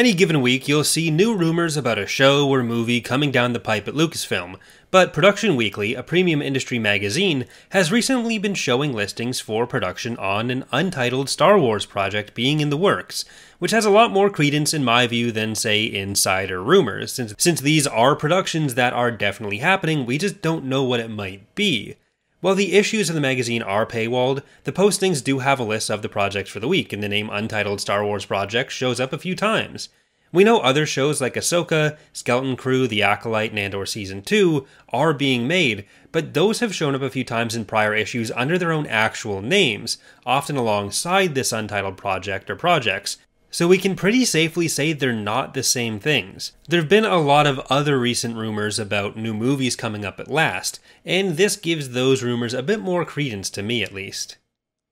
Any given week, you'll see new rumors about a show or movie coming down the pipe at Lucasfilm, but Production Weekly, a premium industry magazine, has recently been showing listings for production on an untitled Star Wars project being in the works, which has a lot more credence in my view than, say, insider rumors, since, since these are productions that are definitely happening, we just don't know what it might be. While the issues of the magazine are paywalled, the postings do have a list of the projects for the week, and the name Untitled Star Wars Project shows up a few times. We know other shows like Ahsoka, Skeleton Crew, The Acolyte, and Andor Season 2 are being made, but those have shown up a few times in prior issues under their own actual names, often alongside this untitled project or projects, so we can pretty safely say they're not the same things. There have been a lot of other recent rumors about new movies coming up at last, and this gives those rumors a bit more credence to me at least.